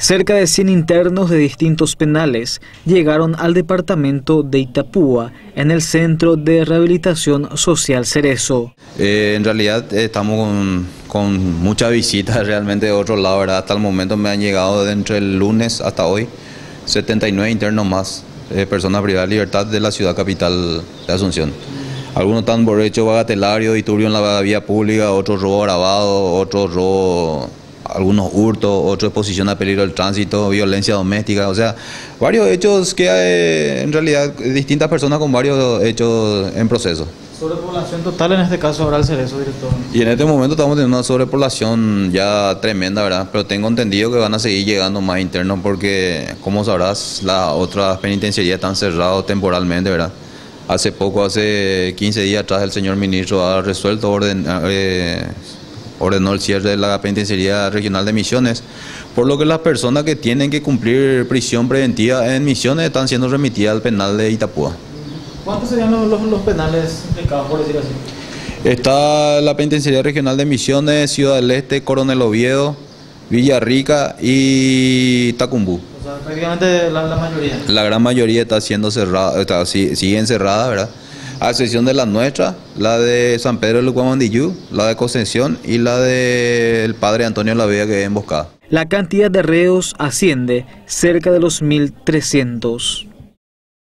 Cerca de 100 internos de distintos penales llegaron al departamento de Itapúa en el Centro de Rehabilitación Social Cerezo. Eh, en realidad eh, estamos con, muchas visitas realmente de otro lado, ¿verdad? Hasta el momento me han llegado de entre el lunes hasta hoy 79 internos más, eh, personas privadas de libertad de la ciudad capital de Asunción. Algunos están por hecho bagatelario y turbio en la vía pública, otros robo grabado, otros robo algunos hurtos, otros exposición a peligro del tránsito, violencia doméstica, o sea, varios hechos que hay en realidad distintas personas con varios hechos en proceso. Sobrepoblación total en este caso habrá el cerezo, director. Y en este momento estamos teniendo una sobrepoblación ya tremenda, ¿verdad? Pero tengo entendido que van a seguir llegando más internos porque, como sabrás, las otras penitenciarías están cerradas temporalmente, ¿verdad? Hace poco, hace 15 días atrás, el señor ministro ha resuelto orden, eh, ordenó el cierre de la penitenciaría regional de Misiones, por lo que las personas que tienen que cumplir prisión preventiva en Misiones están siendo remitidas al penal de Itapúa. ¿Cuántos serían los, penales implicados, por decir así? Está la penitenciaría regional de Misiones, Ciudad del Este, Coronel Oviedo, Villarrica y Tacumbú. O sea, prácticamente la, mayoría. La gran mayoría está siendo cerrada, está, sigue encerrada, ¿verdad? A excepción de la nuestra, la de San Pedro de Lucuamandillú, la de Concepción y la del padre Antonio Lavía que es emboscada. La cantidad de reos asciende cerca de los 1.300.